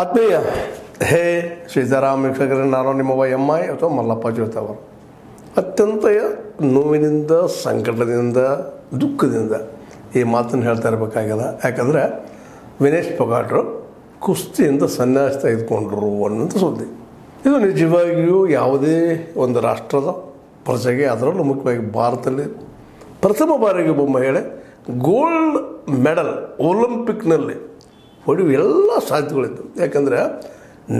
ಆತ್ಮೀಯ, ಹೇ ಶ್ರೀ ವೀಕ್ಷಕರೇ ನಾನು ನಿಮ್ಮ ಎಂ ಐ ಅಥವಾ ಮಲ್ಲಪ್ಪ ಜ್ಯೋತಿ ಅವರು ಅತ್ಯಂತ ನೋವಿನಿಂದ, ಸಂಕಟದಿಂದ, ದುಃಖದಿಂದ ಈ ಮಾತನ್ನು ಹೇಳ್ತಾ ಇರಬೇಕಾಗಿಲ್ಲ. ಯಾಕಂದರೆ ವಿನೇಶ್ ಪೊಗಾಟ್ರು ಕುಸ್ತಿಯಿಂದ ಸನ್ಯಾಸ ತೆಗೆದುಕೊಂಡ್ರು ಅನ್ನೋಂಥ ಸುದ್ದಿ. ಇದು ನಿಜವಾಗಿಯೂ ಯಾವುದೇ ಒಂದು ರಾಷ್ಟ್ರದ ಪ್ರಜೆಗೆ ಅದರಲ್ಲೂ ಮುಖ್ಯವಾಗಿ ಭಾರತದಲ್ಲಿ ಪ್ರಥಮ ಬಾರಿಗೆ ಒಬ್ಬ ಮಹಿಳೆ ಗೋಲ್ಡ್ ಮೆಡಲ್ ಒಲಿಂಪಿಕ್ನಲ್ಲಿ ಹೊಡೆಯುವ ಎಲ್ಲ ಸಾಧ್ಯತೆಗಳಿದ್ದವು ಯಾಕಂದರೆ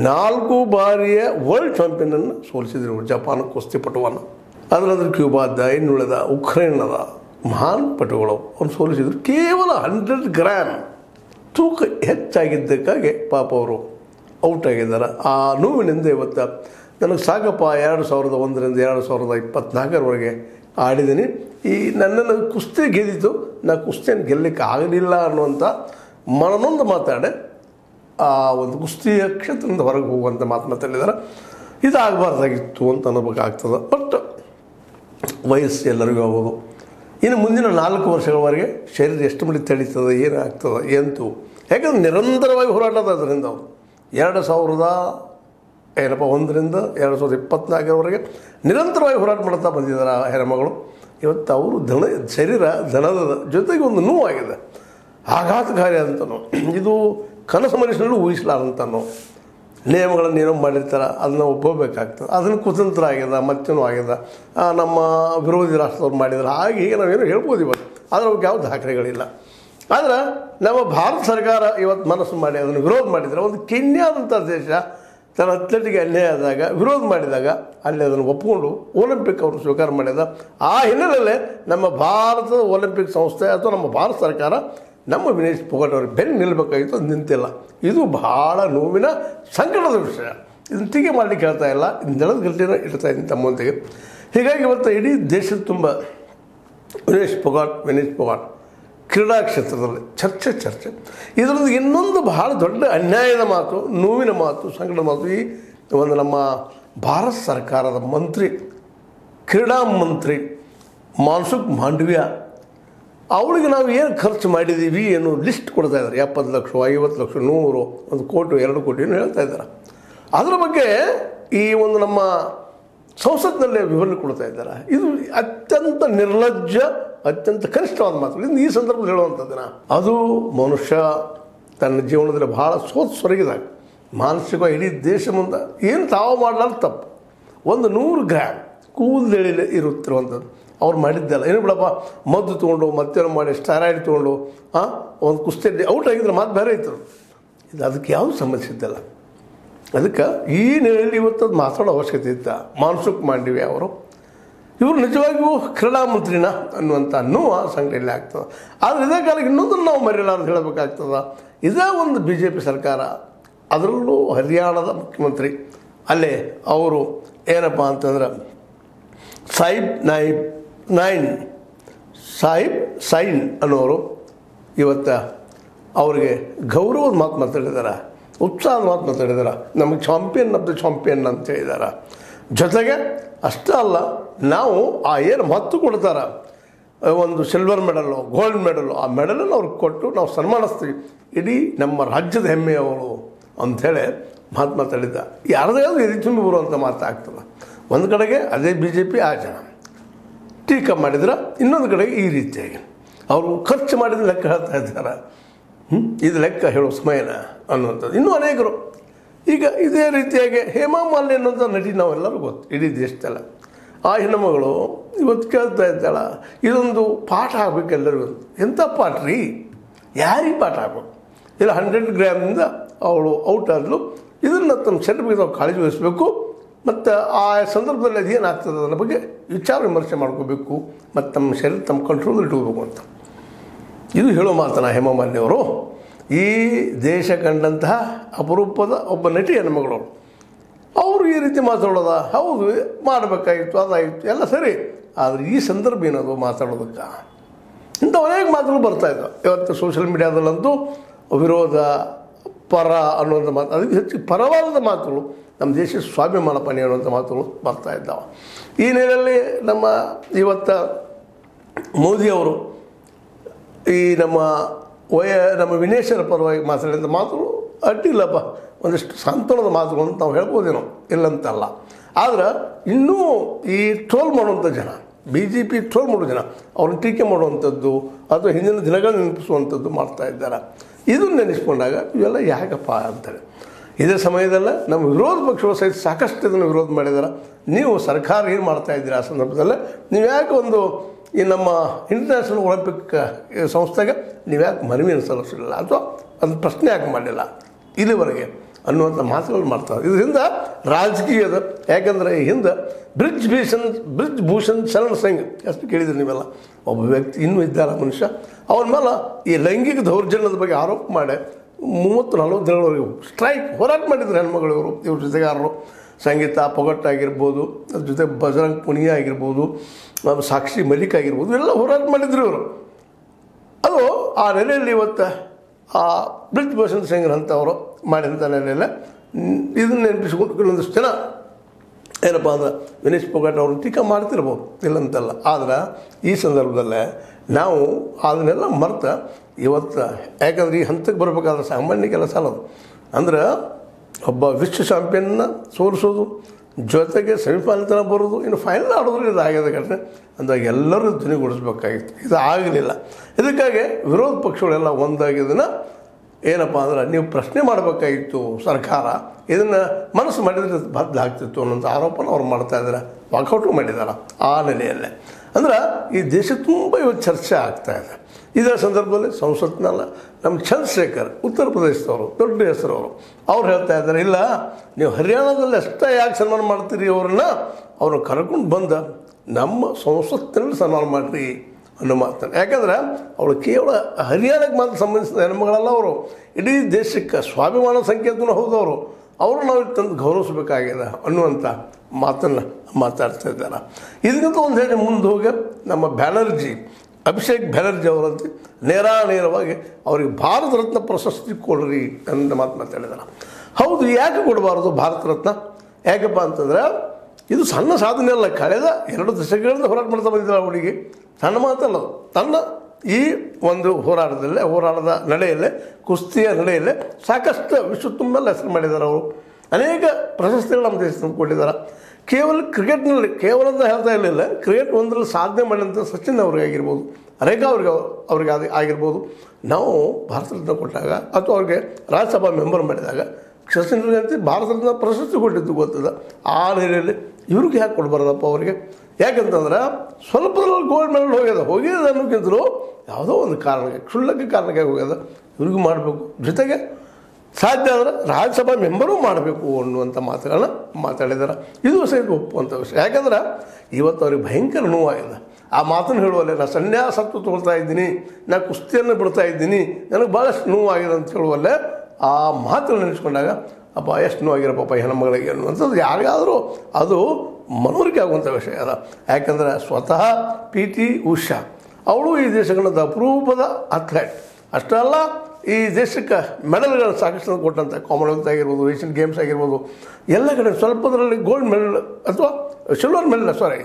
ನಾಲ್ಕು ಬಾರಿಯ ವರ್ಲ್ಡ್ ಚಾಂಪಿಯನನ್ನು ಸೋಲಿಸಿದ್ರು ಜಪಾನ್ ಕುಸ್ತಿ ಪಟುವನ್ನು ಅದರಂದ್ರೆ ಕ್ಯೂಬಾದ ಇನ್ನುಳಿದ ಅದ ಮಹಾನ್ ಪಟುಗಳು ಅವ್ನು ಸೋಲಿಸಿದ್ರು. ಕೇವಲ ಹಂಡ್ರೆಡ್ ಗ್ರಾಮ್ ತೂಕ ಹೆಚ್ಚಾಗಿದ್ದಕ್ಕಾಗಿ ಪಾಪ ಅವರು ಔಟ್ ಆಗಿದ್ದಾರೆ. ಆ ನೋವಿನಿಂದ ಇವತ್ತು ನನಗೆ ಸಾಕಪ್ಪ ಎರಡು ಸಾವಿರದ ಒಂದರಿಂದ ಎರಡು ಸಾವಿರದ ಇಪ್ಪತ್ತ್ನಾಲ್ಕರವರೆಗೆ ಆಡಿದ್ದೀನಿ. ಈ ನನ್ನನ್ನು ಕುಸ್ತಿ ಗೆದ್ದಿತ್ತು ನಾನು ಕುಸ್ತಿಯನ್ನು ಗೆಲ್ಲಕ್ಕೆ ಆಗಲಿಲ್ಲ ಅನ್ನುವಂಥ ಮನನೊಂದು ಮಾತಾಡೆ, ಆ ಒಂದು ಕುಸ್ತಿಯ ಕ್ಷೇತ್ರದಿಂದ ಹೊರಗೆ ಹೋಗುವಂಥ ಮಾತು ಮಾತಾಡಿದ್ದಾರೆ ಇದಾಗಬಾರ್ದಾಗಿತ್ತು ಅಂತ ಅನ್ನಬೇಕಾಗ್ತದೆ ಬಟ್ ವಯಸ್ಸು ಎಲ್ಲರಿಗೂ ಆಗೋದು ಇನ್ನು ಮುಂದಿನ ನಾಲ್ಕು ವರ್ಷಗಳವರೆಗೆ ಶರೀರ ಎಷ್ಟು ಮಳಿ ತಡೀತದೆ, ಏನಾಗ್ತದೆ ಎಂತು. ಯಾಕಂದ್ರೆ ನಿರಂತರವಾಗಿ ಹೋರಾಟದ ಅದರಿಂದ ಅವರು. ಎರಡು ಸಾವಿರದ, ಏನಪ್ಪ, ಒಂದರಿಂದ ಎರಡು ಸಾವಿರದ ಇಪ್ಪತ್ತ್ನಾಲ್ಕರವರೆಗೆ ನಿರಂತರವಾಗಿ ಹೋರಾಟ ಮಾಡ್ತಾ ಬಂದಿದ್ದಾರೆ ಆ ಹೆಣ್ಮಗಳು. ಇವತ್ತು ಅವರು ಧನ ಶರೀರ ಧನದ ಜೊತೆಗೆ ಒಂದು ನೋವಾಗಿದೆ. ಆಘಾತಕಾರಿ ಅಂತನೋ ಇದು ಕನಸು ಮನುಷ್ಯನಲ್ಲೂ ಊಹಿಸಲಾರಂತನೋ ನಿಯಮಗಳನ್ನು ಏನೋ ಮಾಡಿರ್ತಾರೆ, ಅದನ್ನ ಒಪ್ಪಬೇಕಾಗ್ತದೆ ಅದನ್ನು ಕುತಂತ್ರ ಆಗ್ಯದ ಮತ್ತೇನೋ ಆಗ್ಯದ. ನಮ್ಮ ವಿರೋಧಿ ರಾಷ್ಟ್ರದವ್ರು ಮಾಡಿದ್ರೆ. ಹಾಗೆ ಹೀಗೆ ನಾವೇನು ಹೇಳ್ಬೋದು ಇವತ್ತು. ಆದರೆ ಅವ್ರಿಗೆ ಯಾವ ದಾಖಲೆಗಳಿಲ್ಲ. ಆದರೆ ನಮ್ಮ ಭಾರತ ಸರ್ಕಾರ ಇವತ್ತು ಮನಸ್ಸು ಮಾಡಿ, ಅದನ್ನು ವಿರೋಧ ಮಾಡಿದರೆ, ಒಂದು ಕೆನ್ಯಾದಂಥ ದೇಶ ತನ್ನ ಅಥ್ಲೆಟಿಗೆ ಅನ್ಯಾಯ ಆದಾಗ, ವಿರೋಧ ಮಾಡಿದಾಗ, ಅಲ್ಲಿ ಅದನ್ನು ಒಪ್ಪಿಕೊಂಡು ಒಲಿಂಪಿಕ್ ಅವರು ಸ್ವೀಕಾರ ಮಾಡಿದ, ಆ ಹಿನ್ನೆಲೆಯಲ್ಲೇ ನಮ್ಮ ಭಾರತದ ಒಲಿಂಪಿಕ್ ಸಂಸ್ಥೆ ಅಥವಾ ನಮ್ಮ ಭಾರತ ಸರ್ಕಾರ ನಮ್ಮ ವಿನೇಶ್ ಫೋಗಟ್ ಅವ್ರಿಗೆ ಬೆನ್ನು ನಿಲ್ಲಬೇಕಾಗಿತ್ತು ಅದು ನಿಂತಿಲ್ಲ. ಇದು ಬಹಳ ನೋವಿನ ಸಂಕಟದ ವಿಷಯ. ಇದನ್ನು ಟೀಕೆ ಮಾಡಲಿಕ್ಕೆ ಹೇಳ್ತಾ ಇಲ್ಲ. ನೆಲದ ಗಟ್ಟಿನ ಇಡ್ತಾ ಇದ್ದೀನಿ ತಮ್ಮೊಂದಿಗೆ. ಹೀಗಾಗಿ ಇವತ್ತು ಇಡೀ ದೇಶದ ತುಂಬ ವಿನೇಶ್ ಪೊಗಾಟ್ ವಿನೇಶ್ ಪೊಗಾಟ್ ಕ್ರೀಡಾ ಕ್ಷೇತ್ರದಲ್ಲಿ ಚರ್ಚೆ ಚರ್ಚೆ. ಇದರದ್ದು ಇನ್ನೊಂದು ಬಹಳ ದೊಡ್ಡ ಅನ್ಯಾಯದ ಮಾತು, ನೋವಿನ ಮಾತು, ಸಂಕಟದ ಮಾತು. ಈ ಒಂದು ನಮ್ಮ ಭಾರತ ಸರ್ಕಾರದ ಮಂತ್ರಿ, ಕ್ರೀಡಾ ಮಂತ್ರಿ ಮಾನ್ಸುಖ್ ಮಾಂಡವ್ಯ ಅವಳಿಗೆ ನಾವು ಏನು ಖರ್ಚು ಮಾಡಿದ್ದೀವಿ ಅನ್ನೋ ಲಿಸ್ಟ್ ಕೊಡ್ತಾ ಇದ್ದಾರೆ. ಎಪ್ಪತ್ತು ಲಕ್ಷ, ಐವತ್ತು ಲಕ್ಷ, ನೂರು, ಒಂದು ಕೋಟಿ, ಎರಡು ಕೋಟಿನೂ ಹೇಳ್ತಾ ಇದ್ದಾರೆ. ಅದರ ಬಗ್ಗೆ ಈ ಒಂದು ನಮ್ಮ ಸಂಸತ್ನಲ್ಲೇ ವಿವರಣೆ ಕೊಡ್ತಾ ಇದ್ದಾರೆ. ಇದು ಅತ್ಯಂತ ನಿರ್ಲಜ್ಜ, ಅತ್ಯಂತ ಕನಿಷ್ಠವಾದ ಮಾತು. ಇನ್ನು ಈ ಸಂದರ್ಭದಲ್ಲಿ ಹೇಳುವಂಥದ್ದು ಅದು ಮನುಷ್ಯ ತನ್ನ ಜೀವನದಲ್ಲಿ ಭಾಳ ಸೋತ್ ಸೊರಗಿದಾಗ ಮಾನಸಿಕವಾಗಿ ಇಡೀ ದೇಶ ಮುಂದೆ ಏನು ತಾವು ಮಾಡಲಾರ್ದು ತಪ್ಪು. ಒಂದು ನೂರು ಗ್ರಾಮ್ ಕೂದಲೆಳಿ ಇರುತ್ತಿರುವಂಥದ್ದು. ಅವ್ರು ಮಾಡಿದ್ದಲ್ಲ. ಏನು ಬಿಡಪ್ಪ? ಮದ್ದು ತೊಗೊಂಡು ಮತ್ತೇನೋ ಮಾಡಿ ಸ್ಟಾರಾಯ್ಡ್ ತೊಗೊಂಡು ಹಾಂ ಒಂದು ಕುಸ್ತಿಯಲ್ಲಿ ಔಟ್ ಆಗಿದ್ರೆ ಮಾತು ಬೇರೆ ಇತ್ತು. ಇದು ಅದಕ್ಕೆ ಯಾವುದು ಸಂಬಂಧಿಸಿದ್ದಲ್ಲ ಅದಕ್ಕೆ ಈ ನೆಲೆಯಲ್ಲಿ ಇವತ್ತು ಅದು ಮಾತಾಡೋ ಅವಶ್ಯಕತೆ ಇತ್ತ ಮಾನ್ಸುಕ್ ಮಾಂಡವ್ಯ ಅವರು. ಇವರು ನಿಜವಾಗಿಯೂ ಕ್ರೀಡಾ ಮಂತ್ರಿನ ಅನ್ನುವಂಥ ನೋವು ಸಂಘಟನೆ ಆಗ್ತದೆ. ಆದರೆ ಇದೇ ಕಾಲಕ್ಕೆ ಇನ್ನೊಂದನ್ನು ನಾವು ಅಂತ ಹೇಳಬೇಕಾಗ್ತದ. ಇದೇ ಒಂದು ಬಿ ಜೆ ಪಿ ಸರ್ಕಾರ, ಅದರಲ್ಲೂ ಹರಿಯಾಣದ ಮುಖ್ಯಮಂತ್ರಿ. ಅಲ್ಲೇ ಅವರು ಏನಪ್ಪ ಅಂತಂದ್ರೆ, ಸಾಹಿಬ್ ನಾಯಿಬ್ ನೈನ್ ಸಾಹಿಬ್ ಸೈನ್ ಅನ್ನೋರು ಇವತ್ತು ಅವರಿಗೆ ಗೌರವದ ಮಾತು ಮಾತಾಡಿದ್ದಾರೆ ಉತ್ಸಾಹದ ಮಾತು ಮಾತಾಡಿದ್ದಾರೆ ನಮಗೆ ಚಾಂಪಿಯನ್ ಆಫ್ ದ ಚಾಂಪಿಯನ್ ಅಂತ ಹೇಳಿದ್ದಾರೆ ಜೊತೆಗೆ ಅಷ್ಟೇ ಅಲ್ಲ, ನಾವು ಆ ಏನು ಮತ್ತು ಕೊಡ್ತಾರೆ, ಒಂದು ಸಿಲ್ವರ್ ಮೆಡಲು ಗೋಲ್ಡ್ ಮೆಡಲು ಆ ಮೆಡಲನ್ನು ಅವ್ರಿಗೆ ಕೊಟ್ಟು ನಾವು ಸನ್ಮಾನಿಸ್ತೀವಿ. ಇಡೀ ನಮ್ಮ ರಾಜ್ಯದ ಹೆಮ್ಮೆಯವರು ಅಂಥೇಳಿ ಮಾತು ಮಾತಾಡಿದ್ದ. ಯಾರದಾದ್ರೂ ಎದೆ ತುಂಬಿ ಬರುವಂಥ ಮಾತಾಗ್ತದೆ. ಒಂದು ಕಡೆಗೆ ಅದೇ ಬಿ ಜೆ ಪಿ ಆ ಜನ. ಟೀಕಾ ಮಾಡಿದ್ರೆ ಇನ್ನೊಂದು ಕಡೆ ಈ ರೀತಿಯಾಗಿ. ಅವರು ಖರ್ಚು ಮಾಡಿದ ಲೆಕ್ಕ ಹೇಳ್ತಾ ಇದ್ದಾರೆ? ಇದು ಲೆಕ್ಕ ಹೇಳೋ ಸಮಯನ ಅನ್ನುವಂಥದ್ದು. ಇನ್ನೂ ಅನೇಕರು. ಈಗ ಇದೇ ರೀತಿಯಾಗಿ ಹೇಮಾ ಮಾಲಿನಿ ಅನ್ನೋಂಥ ನಟಿ ನಾವೆಲ್ಲರೂ ಗೊತ್ತು. ಇಡೀ ದೇಶದಲ್ಲ. ಆ ಹೆಣ್ಣುಮಗಳು ಇವತ್ತು ಕೇಳ್ತಾ ಇದ್ದಾಳ, ಇದೊಂದು ಪಾಠ ಆಗಬೇಕು ಎಲ್ಲರಿಗೂ. ಎಂಥ ಪಾಠ ರೀ? ಯಾರಿಗೆ ಪಾಠ ಆಗಬೇಕು? ಇಲ್ಲ ಹಂಡ್ರೆಡ್ ಗ್ರಾಮಿಂದ ಅವಳು ಔಟ್ ಆದಲು. ಇದನ್ನು ತಮ್ಮ ಶರೀರ ನಾವು ಕಾಳಜಿ ವಹಿಸಬೇಕು ಮತ್ತು ಆ ಸಂದರ್ಭದಲ್ಲಿ ಅದು ಏನಾಗ್ತದೆ ಅದರ ಬಗ್ಗೆ ವಿಚಾರ ವಿಮರ್ಶೆ ಮಾಡ್ಕೋಬೇಕು, ಮತ್ತು ತಮ್ಮ ಶರೀರ, ತಮ್ಮ ಕಂಟ್ರೋಲ್ ಇಟ್ಕೋಬೇಕು ಅಂತ. ಇದು ಹೇಳೋ ಮಾತನ ಹೇಮಾಮಾಲಿನಿ ಅವರು. ಈ ದೇಶ ಕಂಡಂತಹ ಅಪರೂಪದ ಒಬ್ಬ ನಟಿ ಹೆಣ್ಮಗಳು ಅವರು ಈ ರೀತಿ ಮಾತಾಡೋದ? ಹೌದು, ಮಾಡಬೇಕಾಗಿತ್ತು ಅದಾಯಿತು ಎಲ್ಲ ಸರಿ. ಆದರೆ ಈ ಸಂದರ್ಭ ಏನದು ಮಾತಾಡೋದಕ್ಕೆ? ಇಂಥ ಅನೇಕ ಮಾತುಗಳು ಬರ್ತಾ ಇದ್ದಾವೆ ಇವತ್ತು ಸೋಷಿಯಲ್ ಮೀಡಿಯಾದಲ್ಲಂತೂ ವಿರೋಧ, ಪರ ಅನ್ನುವಂಥ ಮಾತು, ಅದಕ್ಕೆ ಹೆಚ್ಚು ಪರವಾದ ಮಾತುಗಳು ನಮ್ಮ ದೇಶದ ಸ್ವಾಭಿಮಾನ ಪಣಿ ಅನ್ನುವಂಥ ಮಾತುಗಳು ಬರ್ತಾ ಇದ್ದಾವೆ. ಈ ನಿಟ್ಟಿನಲ್ಲಿ ನಮ್ಮ ಇವತ್ತು ಮೋದಿಯವರು ಈ ನಮ್ಮ ವಯ, ನಮ್ಮ ವಿನೇಶರ ಪರವಾಗಿ ಮಾತಾಡಿದ ಮಾತುಗಳು ಅಡ್ಡಿಲ್ಲಪ್ಪ. ಒಂದಿಷ್ಟು ಸಂತೋಣದ ಮಾತುಗಳು ಅಂತ ನಾವು ಹೇಳ್ಬೋದೇನೋ, ಇಲ್ಲಂತಲ್ಲ. ಆದ್ರೆ ಇನ್ನೂ ಈ ಟ್ರೋಲ್ ಮಾಡುವಂಥ ಜನ ಬಿ ಜೆ ಪಿ ಟ್ರೋಲ್ ಮಾಡೋ ಜನ, ಅವ್ರನ್ನ ಟೀಕೆ ಮಾಡುವಂಥದ್ದು ಅಥವಾ ಹಿಂದಿನ ದಿನಗಳನ್ನ ನೆನಪಿಸುವಂಥದ್ದು ಮಾಡ್ತಾ ಇದ್ದಾರೆ. ಇದನ್ನು ನೆನೆಸ್ಕೊಂಡಾಗ ಇವೆಲ್ಲ ಯಾಕಪ್ಪ ಅಂತಾರೆ. ಇದೇ ಸಮಯದಲ್ಲ ನಮ್ಮ ವಿರೋಧ ಪಕ್ಷಗಳು ಸಹಿತ ಸಾಕಷ್ಟು ಇದನ್ನು ವಿರೋಧ ಮಾಡಿದ್ದಾರೆ. ನೀವು ಸರ್ಕಾರ ಏನು ಮಾಡ್ತಾ ಇದ್ದೀರಾ ಆ ಸಂದರ್ಭದಲ್ಲಿ, ನೀವು ಯಾಕೆ ಒಂದು ಈ ನಮ್ಮ ಇಂಟರ್ನ್ಯಾಷನಲ್ ಒಲಿಂಪಿಕ್ ಸಂಸ್ಥೆಗೆ ನೀವು ಯಾಕೆ ಮನವಿಯನ್ನು ಸಲ್ಲಿಸಲಿಲ್ಲ? ಅಥವಾ ಅದು ಪ್ರಶ್ನೆ ಯಾಕೆ ಮಾಡಲಿಲ್ಲ? ಇಲ್ಲಿವರೆಗೆ ಅನ್ನುವಂಥ ಮಾತುಗಳು ಮಾಡ್ತಾರೆ ಇದರಿಂದ ರಾಜಕೀಯದ ಯಾಕಂದರೆ ಹಿಂದೆ ಬ್ರಿಜ್ ಭೀಷಣ್, ಬ್ರಿಜ್ ಭೂಷಣ್ ಶರಣ್ ಸಿಂಗ್ ಅಷ್ಟು ಕೇಳಿದ್ರಿ ನೀವೆಲ್ಲ? ಒಬ್ಬ ವ್ಯಕ್ತಿ, ಇನ್ನೂ ಇದ್ದಾರೆ ಮನುಷ್ಯ. ಅವನ ಮೇಲೆ ಈ ಲೈಂಗಿಕ ದೌರ್ಜನ್ಯದ ಬಗ್ಗೆ ಆರೋಪ ಮಾಡಿ ಮೂವತ್ತು ನಲವತ್ತು ದಿನಗಳವರೆಗೂ ಸ್ಟ್ರೈಕ್ ಹೋರಾಟ ಮಾಡಿದ್ರು ಹೆಣ್ಮಗಳು ಇವರು ಇವ್ರ ಜೊತೆಗಾರರು. ಸಂಗೀತ ಪೊಗಟ್ ಆಗಿರ್ಬೋದು ಅದ್ರ ಜೊತೆ ಬಜರಂಗ್ ಪುನಿಯಾ ಆಗಿರ್ಬೋದು ಸಾಕ್ಷಿ ಮಲಿಕ್ ಆಗಿರ್ಬೋದು, ಎಲ್ಲ ಹೋರಾಟ ಮಾಡಿದ್ರು ಇವರು. ಅದು ಆ ನೆಲೆಯಲ್ಲಿ ಇವತ್ತು ಆ ಬ್ರಿಜ್ ಭೂಷಣ್ ಸಿಂಗ್ ಅಂತವರು ಮಾಡಿದಂಥ ನೆಲೆಯಲ್ಲ. ಇದನ್ನು ನೆನಪಿಸ್ಕೊಂಡು ಕೆಲವೊಂದಿಷ್ಟು ಜನ ಏನಪ್ಪ ಅಂದ್ರೆ ವಿನೇಶ್ ಪೊಗಟ್ ಅವರು ಟೀಕಾ ಮಾಡ್ತಿರ್ಬೋದು, ಇಲ್ಲಂತಲ್ಲ. ಆದ್ರೆ ಈ ಸಂದರ್ಭದಲ್ಲೇ ನಾವು ಅದನ್ನೆಲ್ಲ ಮರ್ತ ಇವತ್ತು ಯಾಕಂದ್ರೆ ಈ ಹಂತಕ್ಕೆ ಬರಬೇಕಾದ್ರೆ ಸಾಮಾನ್ಯ ಕೆಲಸ ಅಲ್ಲ ಅದು. ಅಂದ್ರೆ ಒಬ್ಬ ವಿಶ್ವ ಚಾಂಪಿಯನ್ನ ಸೋಲಿಸೋದು, ಜೊತೆಗೆ ಸೆಮಿಫೈನಲ್ ತನಕ ಬರೋದು, ಇನ್ನು ಫೈನಲ್ ಆಡೋದ್ರೆ ಇದು ಆಗ್ಯದ ಅಂದಾಗ ಎಲ್ಲರೂ ಧ್ವನಿಗೊಳಿಸ್ಬೇಕಾಗಿತ್ತು. ಇದು ಆಗಲಿಲ್ಲ. ಇದಕ್ಕಾಗಿ ವಿರೋಧ ಪಕ್ಷಗಳೆಲ್ಲ ಒಂದಾಗಿದ್ದನ್ನು ಏನಪ್ಪ ಅಂದ್ರೆ ನೀವು ಪ್ರಶ್ನೆ ಮಾಡಬೇಕಾಗಿತ್ತು ಸರ್ಕಾರ. ಇದನ್ನು ಮನಸ್ಸು ಮಾಡಿದರೆ ಬದಲಾಗ್ತಿತ್ತು ಅನ್ನೋಂಥ ಆರೋಪನ ಅವ್ರು ಮಾಡ್ತಾ ಇದ್ದಾರೆ ವಾಕೌಟು ಮಾಡಿದ್ದಾರೆ ಆ ನೆಲೆಯಲ್ಲೇ. ಅಂದ್ರೆ ಈ ದೇಶ ತುಂಬ ಇವತ್ತು ಚರ್ಚೆ ಆಗ್ತಾ ಇದೆ. ಇದರ ಸಂದರ್ಭದಲ್ಲಿ ಸಂಸತ್ನಲ್ಲ ನಮ್ಮ ಚಂದ್ರಶೇಖರ್, ಉತ್ತರ ಪ್ರದೇಶದವರು, ದೊಡ್ಡ ಹೆಸರವರು, ಅವ್ರು ಹೇಳ್ತಾ ಇದ್ದಾರೆ, ಇಲ್ಲ, ನೀವು ಹರಿಯಾಣದಲ್ಲಿ ಅಷ್ಟೇ ಯಾಕೆ ಸನ್ಮಾನ ಮಾಡ್ತೀರಿ ಅವ್ರನ್ನ ಅವ್ರನ್ನ ಕರ್ಕೊಂಡು ಬಂದ ನಮ್ಮ ಸಂಸತ್ತಿನಲ್ಲಿ ಸನ್ಮಾನ ಮಾಡಿರಿ ಅನ್ನೋ ಮಾತನ್ನು. ಯಾಕಂದ್ರೆ ಅವಳು ಕೇವಲ ಹರಿಯಾಣಕ್ಕೆ ಮಾತ್ರ ಸಂಬಂಧಿಸಿದ ಹೆಣ್ಮಗಳಲ್ಲ ಅವರು. ಇಡೀ ದೇಶಕ್ಕೆ ಸ್ವಾಭಿಮಾನ ಸಂಕೇತನೂ ಹೌದು ಅವರು ನಾವು ತಂದು ಗೌರವಿಸಬೇಕಾಗಿದೆ ಅನ್ನುವಂಥ ಮಾತನ್ನು ಮಾತಾಡ್ತಾ ಇದ್ದಾರೆ. ಇದಕ್ಕಿಂತ ಒಂದು ಹೇಳಿ ಮುಂದೆ ಹೋಗಿ ನಮ್ಮ ಬ್ಯಾನರ್ಜಿ, ಅಭಿಷೇಕ್ ಬ್ಯಾನರ್ಜಿ ಅವರಂತೆ ನೇರಾನೇರವಾಗಿ ಅವರಿಗೆ ಭಾರತ ರತ್ನ ಪ್ರಶಸ್ತಿ ಕೊಡ್ರಿ ಅಂತ ಮಾತು ಮಾತಾಡಿದ್ದಾರೆ. ಹೌದು, ಯಾಕೆ ಕೊಡಬಾರ್ದು ಭಾರತ ರತ್ನ? ಯಾಕಪ್ಪ ಅಂತಂದ್ರೆ ಇದು ಸಣ್ಣ ಸಾಧನೆ ಅಲ್ಲ, ಕಳೆದ ಎರಡು ದಶಕಗಳಿಂದ ಹೋರಾಟ ಮಾಡ್ತಾ ಬಂದಿದ್ದಾರೆ ಹುಡುಗಿ. ಸಣ್ಣ ಮಾತಲ್ಲ ತನ್ನ ಈ ಒಂದು ಹೋರಾಟದಲ್ಲೇ, ಹೋರಾಟದ ನಡೆಯಲ್ಲೇ, ಕುಸ್ತಿಯ ನಡೆಯಲ್ಲೇ ಸಾಕಷ್ಟು ವಿಶ್ವ ತುಂಬೆಲ್ಲ ಹೆಸರು ಮಾಡಿದ್ದಾರೆ ಅವರು. ಅನೇಕ ಪ್ರಶಸ್ತಿಗಳು ನಮ್ಮ ದೇಶದಲ್ಲಿ ಕೊಟ್ಟಿದ್ದಾರೆ ಕೇವಲ ಕ್ರಿಕೆಟ್ನಲ್ಲಿ ಕೇವಲ ಅಂತ ಹೇಳ್ತಾ ಇರಲಿಲ್ಲ ಕ್ರಿಕೆಟ್ ಒಂದರಲ್ಲಿ ಸಾಧನೆ ಮಾಡಿದಂಥ ಸಚಿನ್ ಅವ್ರಿಗೆ ಆಗಿರ್ಬೋದು, ರೇಖಾ ಅವ್ರಿಗೆ ಅವ್ರಿಗೆ ಅದು ಆಗಿರ್ಬೋದು. ನಾವು ಭಾರತ ರತ್ನ ಕೊಟ್ಟಾಗ, ಅಥವಾ ಅವ್ರಿಗೆ ರಾಜ್ಯಸಭಾ ಮೆಂಬರ್ ಮಾಡಿದಾಗ, ಸಚಿನ್ ಅಂತ ಭಾರತ ರತ್ನ ಪ್ರಶಸ್ತಿ ಕೊಟ್ಟಿದ್ದು ಗೊತ್ತದ? ಆ ನೆಲೆಯಲ್ಲಿ ಇವ್ರಿಗೆ ಯಾಕೆ ಕೊಡಬಾರ್ದಪ್ಪ ಅವರಿಗೆ? ಯಾಕಂತಂದ್ರೆ ಸ್ವಲ್ಪ ಗೋಲ್ಡ್ ಮೆಡಲ್ ಹೋಗ್ಯದ. ಹೋಗ್ಯದ ಅನ್ನೋಕ್ಕಿಂತಲೂ ಯಾವುದೋ ಒಂದು ಕಾರಣಕ್ಕೆ, ಕ್ಷುಲ್ಲಕ ಕಾರಣಕ್ಕೆ ಹೋಗ್ಯದ. ಇವ್ರಿಗೂ ಮಾಡಬೇಕು. ಜೊತೆಗೆ ಸಾಧ್ಯ ಆದರೆ ರಾಜ್ಯಸಭಾ ಮೆಂಬರೂ ಮಾಡಬೇಕು ಅನ್ನುವಂಥ ಮಾತುಗಳನ್ನ ಮಾತಾಡಿದ್ದಾರೆ ಇದು ಸಹಿತ ಒಪ್ಪುವಂಥ ವಿಷಯ. ಯಾಕಂದ್ರೆ ಇವತ್ತು ಅವ್ರಿಗೆ ಭಯಂಕರ ನೋವಾಗಿದೆ. ಆ ಮಾತನ್ನು ಹೇಳುವಲ್ಲಿ ನಾನು ಸನ್ಯಾಸತ್ವ ತೊಗೊಳ್ತಾ ಇದ್ದೀನಿ ನಾನು ಕುಸ್ತಿಯನ್ನು ಬಿಡ್ತಾ ಇದ್ದೀನಿ, ನನಗೆ ಭಾಳಷ್ಟು ನೋವಾಗಿದೆ ಅಂತ ಹೇಳುವಲ್ಲೇ ಆ ಮಾತನ್ನು ನೆನೆಸ್ಕೊಂಡಾಗ, ಅಪ್ಪ, ಎಷ್ಟು ನೋವಾಗಿರಪ್ಪ ಹೆಣ್ಮಗಳಿಗೆ ಅನ್ನುವಂಥದ್ದು ಯಾರಿಗಾದರೂ ಅದು ಮನವರಿಕೆ ಆಗುವಂಥ ವಿಷಯ ಅಲ್ಲ. ಯಾಕಂದರೆ ಸ್ವತಃ ಪಿ ಟಿ ಉಷಾ. ಅವಳು ಈ ದೇಶಗಳದ ಅಪರೂಪದ ಅಥ್ಲೆಟ್ ಅಷ್ಟೇ ಅಲ್ಲ, ಈ ದೇಶಕ್ಕೆ ಮೆಡಲ್ಗಳನ್ನು ಸಾಕಷ್ಟು ಕೊಟ್ಟಂಥ ಕಾಮನ್ವೆಲ್ತ್ ಆಗಿರ್ಬೋದು ಏಷ್ಯನ್ ಗೇಮ್ಸ್ ಆಗಿರ್ಬೋದು, ಎಲ್ಲ ಕಡೆ ಸ್ವಲ್ಪದರಲ್ಲಿ ಗೋಲ್ಡ್ ಮೆಡಲ್ ಅಥವಾ ಸಿಲ್ವರ್ ಮೆಡಲ್ ಸಾರಿ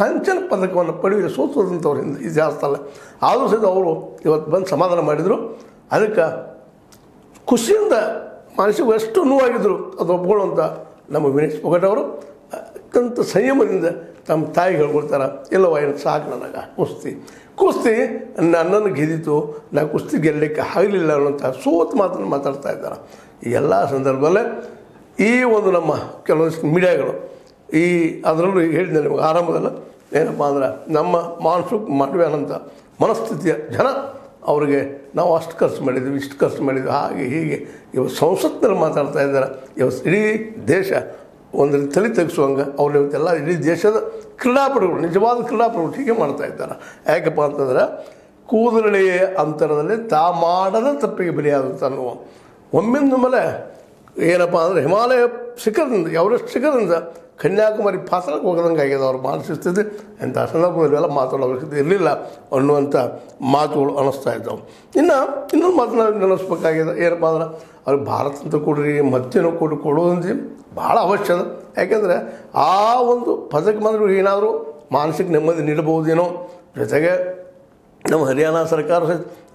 ಕಂಚನ ಪದಕವನ್ನು ಪಡೆಯುವ ಸೋತದಂಥವ್ರು ಹಿಂದೆ ಜಾಸ್ತಿ ಅಲ್ಲ. ಆದರೂ ಸಹಿತ ಅವರು ಇವತ್ತು ಬಂದು ಸಮಾಧಾನ ಮಾಡಿದರು. ಅದಕ್ಕೆ ಖುಷಿಯಿಂದ ಮನಸ್ಸಿಗೆ ಎಷ್ಟು ನೋವಾಗಿದ್ದರು ಅದು ಒಪ್ಕೊಳ್ಳುವಂಥ ನಮ್ಮ ವಿನೇಶ್ ಪೊಗಟ್ ಅವರು. ಅತ್ಯಂತ ಸಂಯಮದಿಂದ ತಮ್ಮ ತಾಯಿ ಹೇಳ್ಕೊಳ್ತಾರೆ ಇಲ್ಲವ ಏನು ಸಾಕು ನನಗೆ, ಕುಸ್ತಿ. ಕುಸ್ತಿ ನನ್ನನ್ನು ಗೆದ್ದಿತು, ನಾ ಕುಸ್ತಿ ಗೆಲ್ಲಲಿಕ್ಕೆ ಆಗಲಿಲ್ಲ ಅನ್ನೋಂಥ ಸೋತ್ ಮಾತನ್ನು ಮಾತಾಡ್ತಾ ಇದ್ದಾರೆ. ಈ ಎಲ್ಲ ಸಂದರ್ಭದಲ್ಲೇ ಈ ಒಂದು ನಮ್ಮ ಕೆಲವೊಂದಿಷ್ಟು ಮೀಡಿಯಾಗಳು, ಈ ಅದರಲ್ಲೂ ಹೇಳಿದೆ ನಿಮಗೆ ಆರಂಭದಲ್ಲಿ, ಏನಪ್ಪ ಅಂದ್ರೆ ನಮ್ಮ ಮಾನಸಿಕ ಮಾಡುವಂಥ ಮನಸ್ಥಿತಿಯ ಜನ ಅವರಿಗೆ ನಾವು ಅಷ್ಟು ಖರ್ಚು ಮಾಡಿದ್ವಿ, ಇಷ್ಟು ಖರ್ಚು ಮಾಡಿದ್ವಿ, ಹಾಗೆ ಹೀಗೆ. ಇವತ್ತು ಸಂಸತ್ನಲ್ಲಿ ಮಾತಾಡ್ತಾ ಇದ್ದಾರೆ, ಇವತ್ತು ಇಡೀ ದೇಶ ಒಂದು ತಲೆ ತೆಗೆಸುವಂಗೆ ಅವ್ರು ಎಲ್ಲ ಇಡೀ ದೇಶದ ಕ್ರೀಡಾಪಟುಗಳು, ನಿಜವಾದ ಕ್ರೀಡಾಪಟುಗಳು ಹೀಗೆ ಮಾಡ್ತಾ ಇದ್ದಾರೆ. ಯಾಕಪ್ಪ ಅಂತಂದ್ರೆ, ಕೂದಲೆಳೆಯ ಅಂತರದಲ್ಲಿ ತಾ ಮಾಡದ ತಪ್ಪಿಗೆ ಬಲಿಯಾದಂಥ ಅನ್ನುವ. ಒಮ್ಮಿಂದ ಮೇಲೆ ಏನಪ್ಪ ಅಂದರೆ ಹಿಮಾಲಯ ಶಿಖರದಿಂದ, ಎವರೆಸ್ಟ್ ಶಿಖರದಿಂದ ಕನ್ಯಾಕುಮಾರಿ ಪಾತ್ರಕ್ಕೆ ಹೋಗದಂಗೆ ಆಗ್ಯದ ಅವ್ರ ಇಂಥ ಸಂದರ್ಭದಲ್ಲಿ ಎಲ್ಲ ಮಾತಾಡೋ ಅವಶ್ಯಕತೆ ಇರಲಿಲ್ಲ ಅನ್ನುವಂಥ ಮಾತುಗಳು ಅನ್ನಿಸ್ತಾ ಇದ್ದವು. ಇನ್ನು ಇನ್ನೊಂದು ಮಾತನಾಡಿ ನೆನೆಸ್ಬೇಕಾಗಿದೆ. ಏನಪ್ಪ ಅಂದ್ರೆ ಅವ್ರಿಗೆ ಭಾರತ ಅಂತ ಕೊಡ್ರಿ ಮತ್ತೇನೋ ಕೊಡು, ಕೊಡುವಂತೆ ಭಾಳ ಅವಶ್ಯ ಅದ. ಯಾಕೆಂದರೆ ಆ ಒಂದು ಪದಕ್ಕೆ ಬಂದರೂ ಏನಾದರೂ ಮಾನಸಿಕ ನೆಮ್ಮದಿ ನೀಡಬಹುದೇನೋ ಜೊತೆಗೆ ನಮ್ಮ ಹರಿಯಾಣ ಸರ್ಕಾರ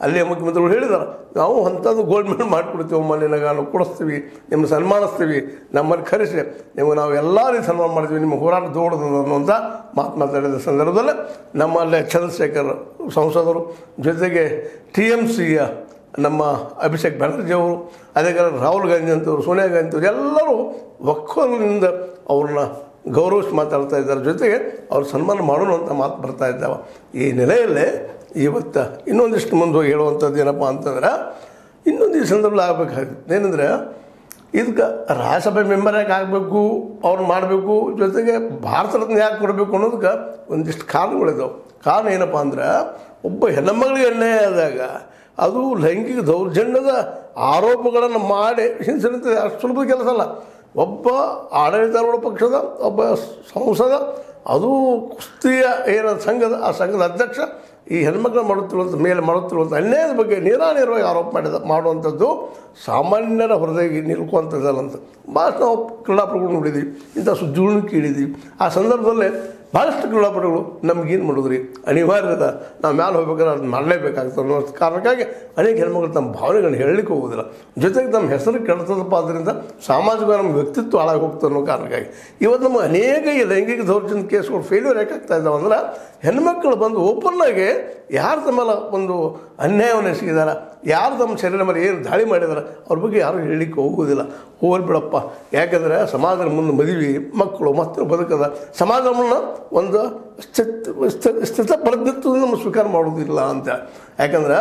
ಅಲ್ಲಿಯ ಮುಖ್ಯಮಂತ್ರಿಗಳು ಹೇಳಿದಾರೆ, ನಾವು ಅಂಥದ್ದು ಗೋಲ್ಡ್ ಮೆಡಲ್ ಮಾಡಿಕೊಡ್ತೀವಿ ಅಮ್ಮ ನಿನಗೆ ನಾವು ಕೊಡಿಸ್ತೀವಿ ನಿಮ್ಮನ್ನು ಸನ್ಮಾನಿಸ್ತೀವಿ, ನಮ್ಮನ್ನು ಕರೆಸಿ ನೀವು ನಾವು ಎಲ್ಲ ರೀತಿ ಸನ್ಮಾನ ಮಾಡ್ತೀವಿ, ನಿಮ್ಮ ಹೋರಾಟ ದೊಡ್ಡದು ಅನ್ನುವಂಥ ಮಾತು ಮಾತಾಡಿದ ಸಂದರ್ಭದಲ್ಲಿ ನಮ್ಮಲ್ಲೇ ಚಂದ್ರಶೇಖರ್ ಸಂಸದರು, ಜೊತೆಗೆ ಟಿ ಎಂ ಸಿಯ ನಮ್ಮ ಅಭಿಷೇಕ್ ಬ್ಯಾನರ್ಜಿ ಅವರು, ಅದೇ ರಾಹುಲ್ ಗಾಂಧಿ ಅಂತವ್ರು, ಸೋನಿಯಾ ಗಾಂಧಿ ಅವರು ಎಲ್ಲರೂ ಒಕ್ಕಲಿನಿಂದ ಅವ್ರನ್ನ ಗೌರವಿಸಿ ಮಾತಾಡ್ತಾ ಇದ್ದಾರೆ. ಜೊತೆಗೆ ಅವ್ರು ಸನ್ಮಾನ ಮಾಡೋಣ ಅಂತ ಮಾತು ಬರ್ತಾ ಇದ್ದಾವೆ. ಈ ನೆಲೆಯಲ್ಲೇ ಇವತ್ತು ಇನ್ನೊಂದಿಷ್ಟು ಮುಂದೆ ಹೋಗಿ ಹೇಳುವಂಥದ್ದು ಏನಪ್ಪ ಅಂತಂದ್ರೆ, ಇನ್ನೊಂದು ಈ ಸಂದರ್ಭದಲ್ಲಿ ಆಗಬೇಕಾಗುತ್ತೆ. ಏನಂದ್ರೆ, ಇದಕ್ಕೆ ರಾಜ್ಯಸಭೆ ಮೆಂಬರ್ ಯಾಕೆ ಆಗಬೇಕು, ಅವ್ರು ಮಾಡಬೇಕು, ಜೊತೆಗೆ ಭಾರತ ರತ್ನ ಯಾಕೆ ಕೊಡಬೇಕು ಅನ್ನೋದಕ್ಕೆ ಒಂದಿಷ್ಟು ಕಾರಣಗಳಿದಾವೆ. ಕಾರಣ ಏನಪ್ಪ ಅಂದ್ರೆ, ಒಬ್ಬ ಹೆಣ್ಣುಮಗಳಿಗೆ ಎಣ್ಣೆ ಆದಾಗ ಅದು ಲೈಂಗಿಕ ದೌರ್ಜನ್ಯದ ಆರೋಪಗಳನ್ನು ಮಾಡಿ ಹಿಂಸೆ ಅಷ್ಟು ಸುಲಭದ ಕೆಲಸ ಅಲ್ಲ. ಒಬ್ಬ ಆಡಳಿತಾರೂಢ ಪಕ್ಷದ, ಒಬ್ಬ ಸಂಸದ, ಅದು ಕುಸ್ತಿಯ ಏನ ಸಂಘದ, ಆ ಸಂಘದ ಅಧ್ಯಕ್ಷ, ಈ ಹೆಣ್ಮಕ್ಳು ಮಾಡುತ್ತಿರುವಂಥ ಮೇಲೆ ಮಾಡುತ್ತಿರುವಂಥ ಅನ್ಯಾಯದ ಬಗ್ಗೆ ನೇರಾನೇರವಾಗಿ ಆರೋಪ ಮಾಡಿದ, ಮಾಡುವಂಥದ್ದು ಸಾಮಾನ್ಯರ ಹೊರದಾಗಿ ನಿಲ್ಕುವಂಥದ್ದಲ್ಲ ಅಂತ ಭಾಳಷ್ಟು ನಾವು ಕ್ರೀಡಾಪಟುಗಳು ನೋಡಿದ್ದೀವಿ, ಇಂಥ ಸುದ್ದಿಗಳನ್ನು ಕೇಳಿದ್ದೀವಿ. ಆ ಸಂದರ್ಭದಲ್ಲೇ ಭಾಳಷ್ಟು ಕ್ರೀಡಾಪಟುಗಳು ನಮಗೇನು ಮಾಡಿದ್ರಿ? ಅನಿವಾರ್ಯದ ನಾವು ಮ್ಯಾಲೆ ಹೋಗ್ಬೇಕಾದ್ರೆ ಅದನ್ನ ಮಾಡಲೇಬೇಕಾಗ್ತದೆ ಅನ್ನೋ ಕಾರಣಕ್ಕಾಗಿ ಅನೇಕ ಹೆಣ್ಮಕ್ಳು ತಮ್ಮ ಭಾವನೆಗಳನ್ನ ಹೇಳಲಿಕ್ಕೆ ಹೋಗೋದಿಲ್ಲ. ಜೊತೆಗೆ ನಮ್ಮ ಹೆಸರು ಕೆಡ್ತದಪ್ಪ ಅದರಿಂದ ಸಾಮಾಜಿಕ ನಮ್ಮ ವ್ಯಕ್ತಿತ್ವ ಹಾಳಾಗಿ ಹೋಗ್ತದೆ ಅನ್ನೋ ಕಾರಣಕ್ಕಾಗಿ. ಇವತ್ತು ನಮ್ಮ ಅನೇಕ ಈ ಲೈಂಗಿಕ ದೌರ್ಜನ್ಯ ಕೇಸ್ಗಳು ಫೇಲ್ಯೂರ್ ಯಾಕಾಗ್ತಾ ಇದ್ದಾವೆ ಅಂದ್ರೆ ಹೆಣ್ಮಕ್ಳು ಬಂದು ಓಪನ್ನಾಗಿ ಯಾರು ತಮ್ಮಲ್ಲ ಒಂದು ಅನ್ಯಾಯವನ್ನು ಯಾರು ತಮ್ಮ ಶರೀರ ಮೇಲೆ ಏನು ದಾಳಿ ಮಾಡಿದಾರೆ, ಅವ್ರ ಬಗ್ಗೆ ಯಾರು ಹೇಳಲಿಕ್ಕೆ ಹೋಗೋದಿಲ್ಲ ಹೋಗಲಿ ಬಿಡಪ್ಪ. ಯಾಕಂದರೆ ಸಮಾಜದ ಮುಂದೆ ಮದುವೆ, ಮಕ್ಕಳು ಮತ್ತು ಬದುಕದ ಸಮಾಜವನ್ನು ಒಂದು ಸ್ಥಿತ ಸ್ಥಿತ ನಮ್ಮ ಸ್ವೀಕಾರ ಮಾಡೋದಿಲ್ಲ ಅಂತ. ಯಾಕಂದ್ರೆ